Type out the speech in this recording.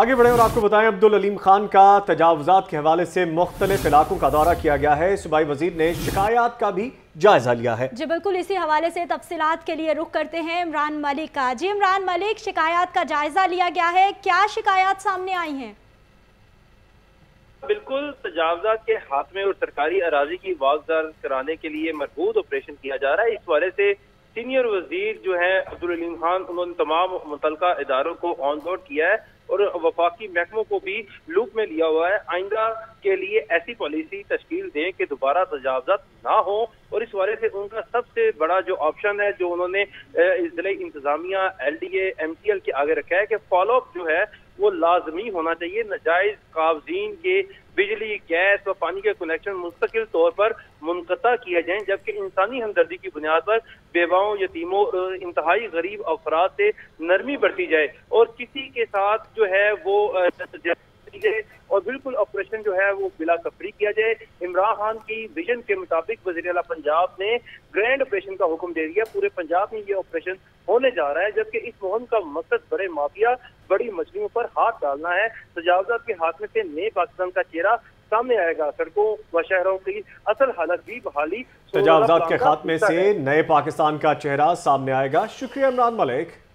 آگے بڑھیں اور آپ کو بتائیں عبدال علیم خان کا تجاوزات کے حوالے سے مختلف علاقوں کا دورہ کیا گیا ہے۔ صوبائی وزیر نے شکایات کا بھی جائزہ لیا ہے۔ جی بالکل اسی حوالے سے تفصیلات کے لیے رخ کرتے ہیں عمران ملک کا۔ جی عمران ملک شکایات کا جائزہ لیا گیا ہے۔ کیا شکایات سامنے آئی ہیں؟ بالکل تجاوزات کے خاتمے اور سرکاری اراضی کی واغدار کرانے کے لیے مربوط آپریشن کیا جا رہا ہے۔ اس والے سے سینئر وزیر جو ہے عبدالعلیم خان انہوں نے تمام متعلقہ اداروں کو آن بورڈ کیا ہے۔ اور وفاقی محکموں کو بھی لوپ میں لیا ہوا ہے۔ آئندہ کے لیے ایسی پالیسی تشکیل دیں کہ دوبارہ تجاوزات نہ ہوں۔ اور اس والے سے ان کا سب سے بڑا جو آپشن ہے، جو انہوں نے ضلع انتظامیہ L D A M T L کے آگے رکھا ہے کہ فالو اپ جو ہے، وہ لازمی ہونا چاہیے۔ نجائز قابضین کے بجلی، گیس و پانی کے کنیکشن مستقل طور پر منقطع کیا جائیں، جبکہ انسانی ہمدردی کی بنیاد پر بیواؤں، یتیموں انتہائی غریب افراد سے نرمی برتی جائے۔ اور کسی کے ساتھ جو ہے وہ اور بالکل آپریشن جو ہے وہ بلا تفریح کیا جائے۔ عمران خان کی ویژن کے مطابق وزیر اعلیٰ پنجاب نے گرینڈ آپریشن کا حکم دے دیا۔ پورے پنجاب میں یہ آپریشن ہونے جا رہا ہے جبکہ اس مہم کا مقصد بڑے مافیا بڑی مچھلیوں پر ہاتھ ڈالنا ہے۔ تجاوزات کے ہاتھ میں سے نئے پاکستان کا چہرہ سامنے آئے گا۔ سڑکوں و شہروں کی اصل حالت بھی بحالی۔ تجاوزات کے خاتمے سے نئے پاکستان کا چہرہ سامنے آئے گا۔ شکریہ عمران ملک۔